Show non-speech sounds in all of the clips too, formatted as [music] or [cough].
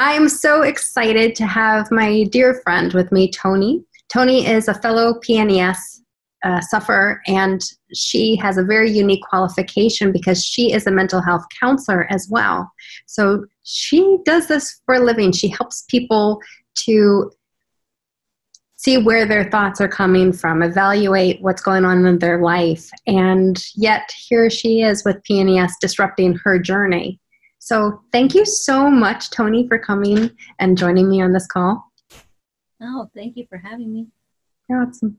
I am so excited to have my dear friend with me, Tonee. Tonee is a fellow PNES uh, sufferer, and she has a very unique qualification because she is a mental health counselor as well. So she does this for a living. She helps people to see where their thoughts are coming from, evaluate what's going on in their life, and yet here she is with PNES disrupting her journey. So thank you so much, Tonee, for coming and joining me on this call. Oh, thank you for having me. Awesome.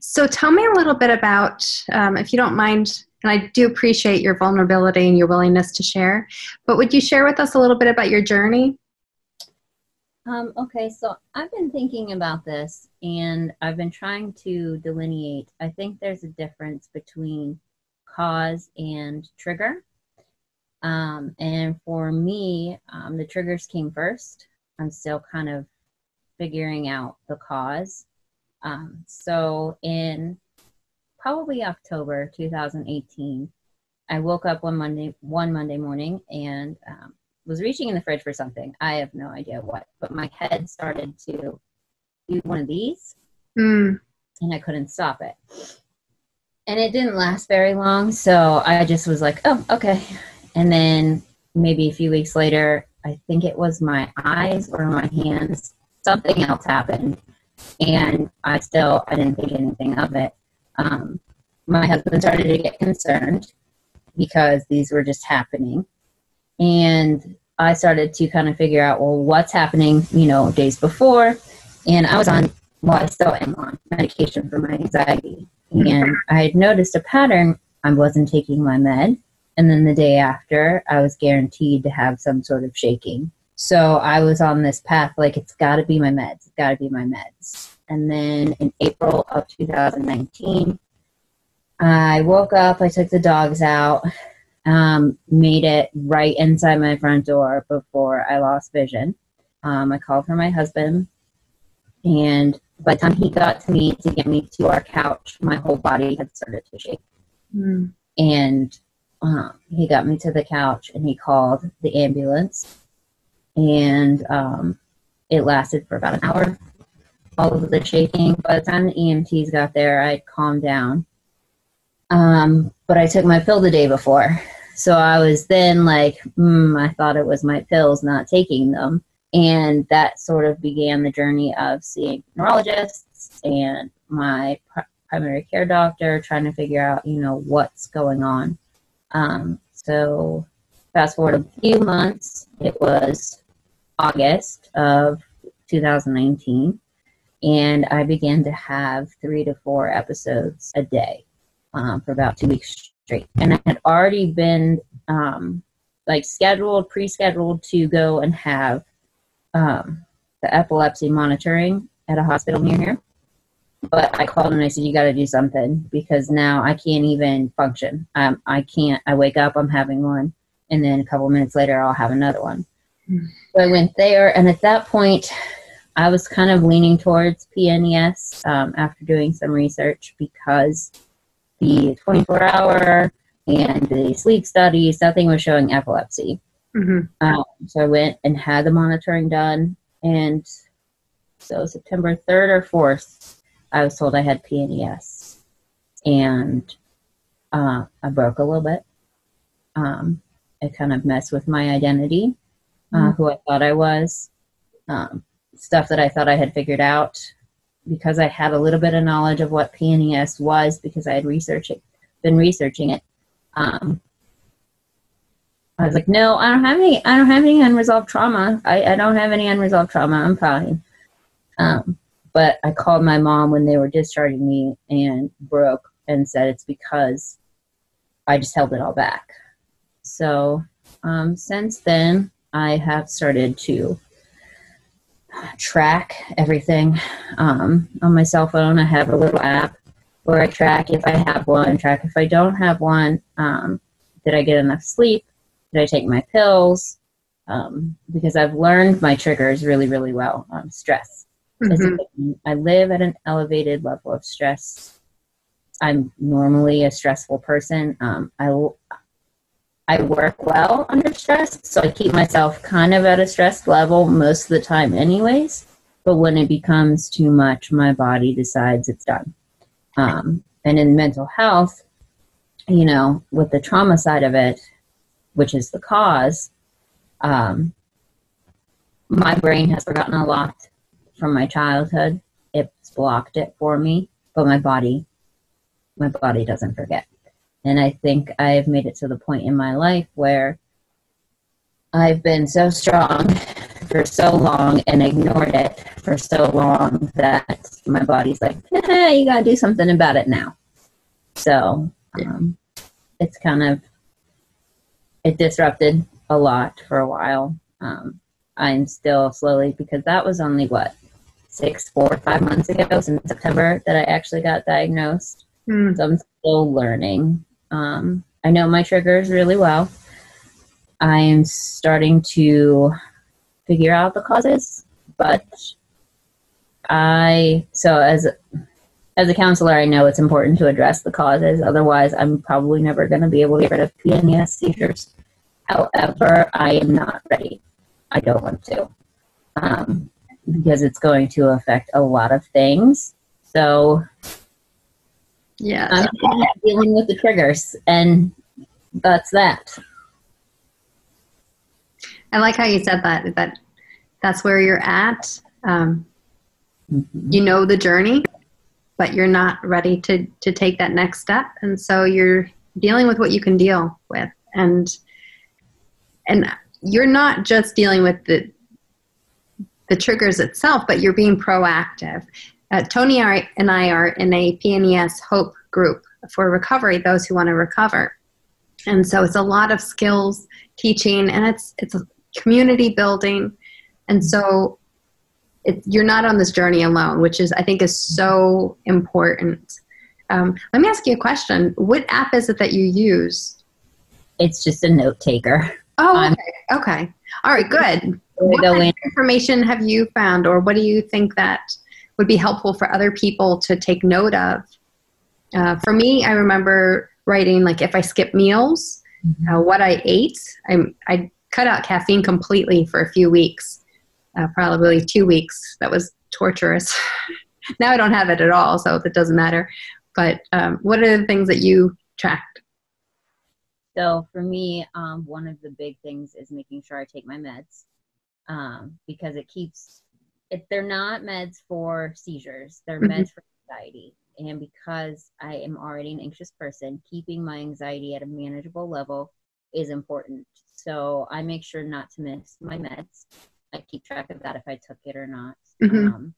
So tell me a little bit about, um, if you don't mind, and I do appreciate your vulnerability and your willingness to share, but would you share with us a little bit about your journey? Um, okay, so I've been thinking about this and I've been trying to delineate. I think there's a difference between cause and trigger. Um, and for me, um, the triggers came first. I'm still kind of figuring out the cause. Um, so in probably October 2018, I woke up one Monday one Monday morning and um, was reaching in the fridge for something. I have no idea what, but my head started to do one of these, mm. and I couldn't stop it. And it didn't last very long, so I just was like, "Oh, okay." And then maybe a few weeks later, I think it was my eyes or my hands. Something else happened, and I still I didn't think anything of it. Um, my husband started to get concerned because these were just happening, and I started to kind of figure out well what's happening, you know, days before, and I was on well I still am on medication for my anxiety, and I had noticed a pattern. I wasn't taking my med, and then the day after, I was guaranteed to have some sort of shaking. So I was on this path like it's got to be my meds, it's got to be my meds. And then in April of 2019, I woke up, I took the dogs out, um, made it right inside my front door before I lost vision. Um, I called for my husband, and by the time he got to me to get me to our couch, my whole body had started to shake. Mm. And um, he got me to the couch and he called the ambulance and um, it lasted for about an hour. All of the shaking by the time the emts got there i calmed down. Um, but i took my pill the day before. So i was then like mm, i thought it was my pills not taking them. And that sort of began the journey of seeing neurologists and my pr- primary care doctor trying to figure out you know what's going on um, so fast forward a few months, it was August of 2019, and I began to have three to four episodes a day um, for about two weeks straight. And I had already been um, like scheduled, pre-scheduled to go and have um, the epilepsy monitoring at a hospital near here. But I called and I said, "You got to do something because now I can't even function. Um, I can't. I wake up, I'm having one, and then a couple minutes later, I'll have another one." Mm. So I went there, and at that point, I was kind of leaning towards PNES um, after doing some research because the 24 hour and the sleep studies, nothing was showing epilepsy. Mm-hmm. Um, so I went and had the monitoring done, and so September 3rd or 4th, I was told I had PNES, and uh, I broke a little bit. Um, it kind of messed with my identity, uh, mm-hmm. who I thought I was, um, stuff that I thought I had figured out because I had a little bit of knowledge of what PNES was because I had researched it, been researching it. Um, I was like, no, I don't have any. I don't have any unresolved trauma. I, I don't have any unresolved trauma. I'm fine. Um, but I called my mom when they were discharging me and broke and said it's because I just held it all back. So um, since then, I have started to track everything um, on my cell phone. I have a little app where I track if I have one, track if I don't have one. Um, did I get enough sleep? Did I take my pills? Um, because I've learned my triggers really, really well. Um, stress Mm-hmm. I live at an elevated level of stress. I'm normally a stressful person. Um, I I work well under stress, so I keep myself kind of at a stressed level most of the time, anyways. But when it becomes too much, my body decides it's done. Um, and in mental health, you know, with the trauma side of it, which is the cause, um, my brain has forgotten a lot from my childhood. It's blocked it for me, but my body, my body doesn't forget. And I think I've made it to the point in my life where I've been so strong for so long and ignored it for so long that my body's like, eh, you gotta do something about it now. So um, it's kind of, it disrupted a lot for a while. Um, I'm still slowly, because that was only what, six, four, five months ago, in September, that I actually got diagnosed. Mm. So I'm still learning um, I know my triggers really well. I am starting to figure out the causes, but I so as as a counselor, I know it's important to address the causes. Otherwise, I'm probably never going to be able to get rid of PNES seizures. However, I am not ready. I don't want to um, because it's going to affect a lot of things. So yeah. I'm dealing with the triggers, and that's that. I like how you said that. That that's where you're at. Um, mm-hmm. You know the journey, but you're not ready to to take that next step, and so you're dealing with what you can deal with, and and you're not just dealing with the the triggers itself, but you're being proactive. Uh, Tonee and I are in a PNES Hope group for recovery, those who want to recover. And so it's a lot of skills teaching and it's, it's a community building. And so it, you're not on this journey alone, which is, I think, is so important. Um, let me ask you a question. What app is it that you use? It's just a note taker. Oh, okay. okay. All right, good. What kind of information have you found, or what do you think that would be helpful for other people to take note of. Uh, for me, I remember writing like if I skip meals, mm-hmm. uh, what I ate. I, I cut out caffeine completely for a few weeks, uh, probably two weeks. That was torturous. [laughs] now I don't have it at all, so it doesn't matter. But um, what are the things that you tracked? So for me, um, one of the big things is making sure I take my meds um, because it keeps if they're not meds for seizures, they're mm-hmm. meds for anxiety. And because I am already an anxious person, keeping my anxiety at a manageable level is important. So I make sure not to miss my meds. I keep track of that if I took it or not. Mm-hmm. Um,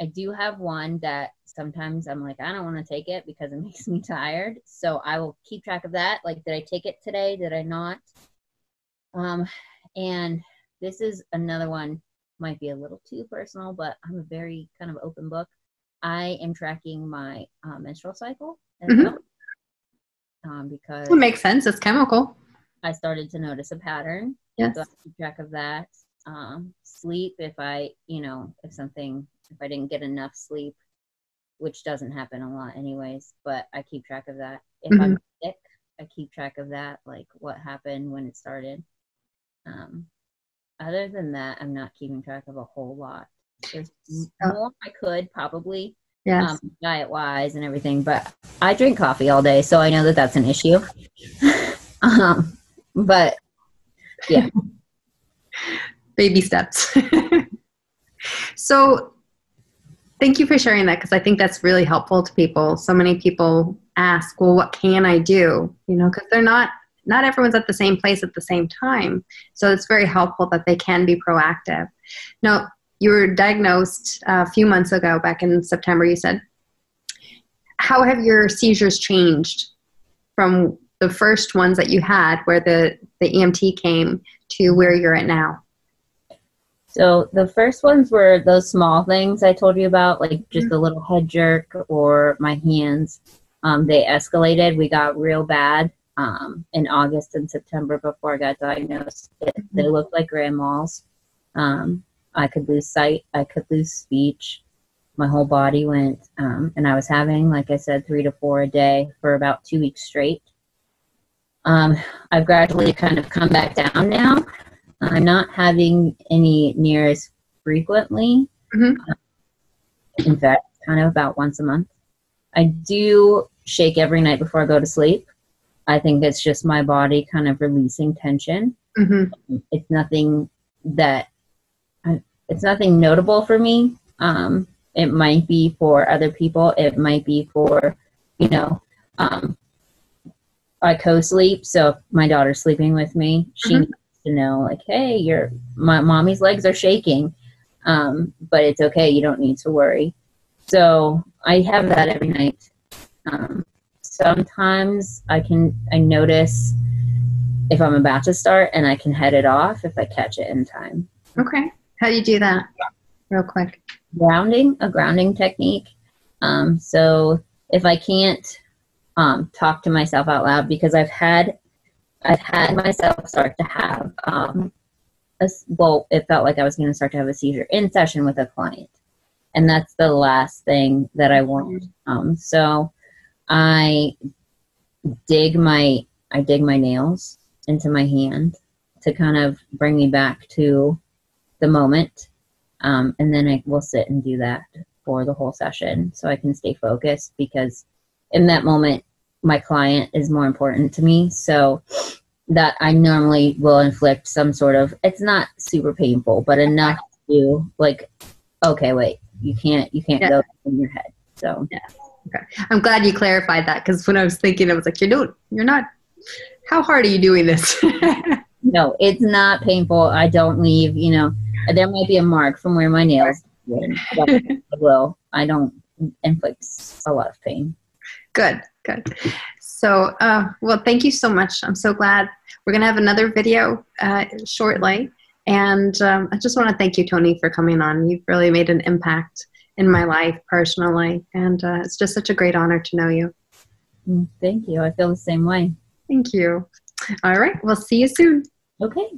I do have one that sometimes I'm like, I don't want to take it because it [laughs] makes me tired. So I will keep track of that. Like, did I take it today? Did I not? Um, and this is another one might be a little too personal, but I'm a very kind of open book. I am tracking my uh, menstrual cycle as mm-hmm. well um, because it makes sense. It's chemical. I started to notice a pattern. Yes. So I keep track of that. Um, sleep, if I, you know, if something, if I didn't get enough sleep, which doesn't happen a lot anyways, but I keep track of that. If mm-hmm. I'm sick, I keep track of that, like what happened when it started. Um, other than that, I'm not keeping track of a whole lot. There's oh. more I could probably, yes. um, diet wise and everything, but I drink coffee all day, so I know that that's an issue. [laughs] um, but yeah, [laughs] baby steps. [laughs] so, thank you for sharing that because I think that's really helpful to people. So many people ask, "Well, what can I do?" You know, because they're not not everyone's at the same place at the same time. So it's very helpful that they can be proactive. Now, you were diagnosed a few months ago, back in September, you said. How have your seizures changed from the first ones that you had, where the, the EMT came, to where you're at now? So the first ones were those small things I told you about, like just mm-hmm. a little head jerk or my hands. Um, they escalated. We got real bad um, in August and September before I got diagnosed. It, they mm-hmm. looked like grand mals. Um, I could lose sight. I could lose speech. My whole body went, um, and I was having, like I said, three to four a day for about two weeks straight. Um, I've gradually kind of come back down now. I'm not having any near as frequently. Mhm. In fact, kind of about once a month. I do shake every night before I go to sleep. I think it's just my body kind of releasing tension. hmm It's nothing that it's nothing notable for me. Um, it might be for other people. It might be for, you know, um, I co-sleep. So if my daughter's sleeping with me, she Mhm. needs to know, like, hey, your my mommy's legs are shaking, um, but it's okay. You don't need to worry. So I have that every night. Um, sometimes I can I notice if I'm about to start, and I can head it off if I catch it in time. Okay. How do you do that? Real quick. grounding, a grounding technique. Um, so if I can't um, talk to myself out loud, because I've had, I've had myself start to have, um, a well, it felt like I was going to start to have a seizure in session with a client, and that's the last thing that I want. Um, so I dig my, I dig my nails into my hand to kind of bring me back to the moment um, and then I will sit and do that for the whole session so I can stay focused because in that moment my client is more important to me. So that I normally will inflict some sort of it's not super painful, but enough to like, okay, wait, you can't you can't Yeah. go in your head. So I'm glad you clarified that because when I was thinking, I was like, you're not, you're not. How hard are you doing this? [laughs] no, it's not painful. I don't leave, you know, there might be a mark from where my nails went, [laughs] I will. I don't inflict a lot of pain. good, good. So, uh, well, thank you so much. I'm so glad. We're going to have another video uh, shortly. And um, I just want to thank you, Tonee, for coming on. You've really made an impact in my life personally. And uh, it's just such a great honor to know you. Mm, Thank you. I feel the same way. Thank you. All right. We'll see you soon. Okay.